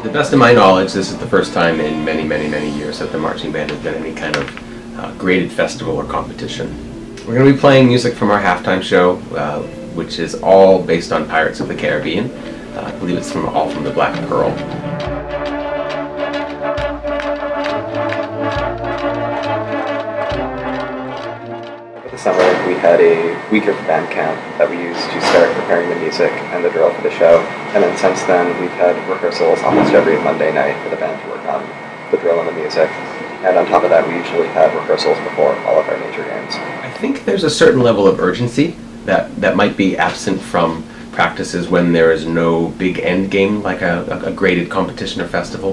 To the best of my knowledge, this is the first time in many, many, many years that the marching band has done any kind of uh, graded festival or competition. We're going to be playing music from our halftime show, uh, which is all based on Pirates of the Caribbean. Uh, I believe it's from all from the Black Pearl. Summer, we had a week of band camp that we used to start preparing the music and the drill for the show. And then since then, we've had rehearsals almost every Monday night for the band to work on the drill and the music. And on top of that, we usually have rehearsals before all of our major games. I think there's a certain level of urgency that, that might be absent from practices when there is no big end game like a, a graded competition or festival.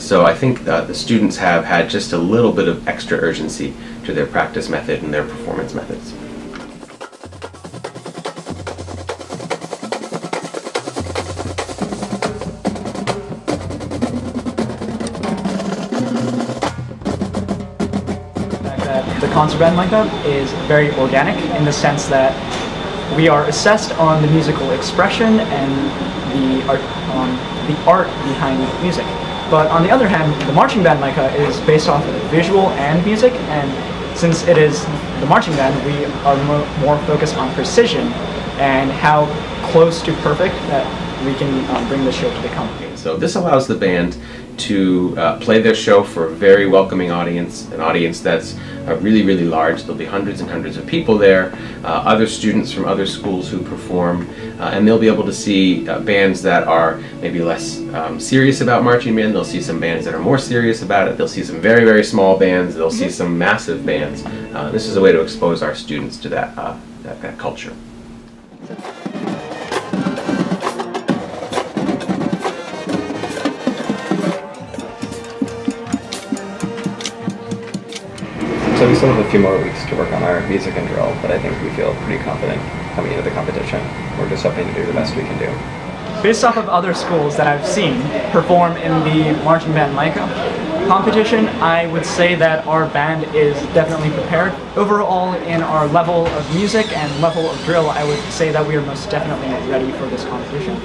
So I think the students have had just a little bit of extra urgency to their practice method and their performance methods. the concert band MICCA is very organic in the sense that we are assessed on the musical expression and the art, on the art behind music. But on the other hand, the marching band MICCA is based off of visual and music, and since it is the marching band, we are mo more focused on precision and how close to perfect that we can um, bring the show to become. So this allows the band to uh, play their show for a very welcoming audience, an audience that's uh, really, really large. There'll be hundreds and hundreds of people there, uh, other students from other schools who perform, uh, and they'll be able to see uh, bands that are maybe less um, serious about marching band. They'll see some bands that are more serious about it. They'll see some very, very small bands. They'll see some massive bands. Uh, this is a way to expose our students to that, that, that culture. So we still have a few more weeks to work on our music and drill, but I think we feel pretty confident coming into the competition. We're just hoping to do the best we can do. Based off of other schools that I've seen perform in the marching band MICCA competition, I would say that our band is definitely prepared. Overall, in our level of music and level of drill, I would say that we are most definitely ready for this competition.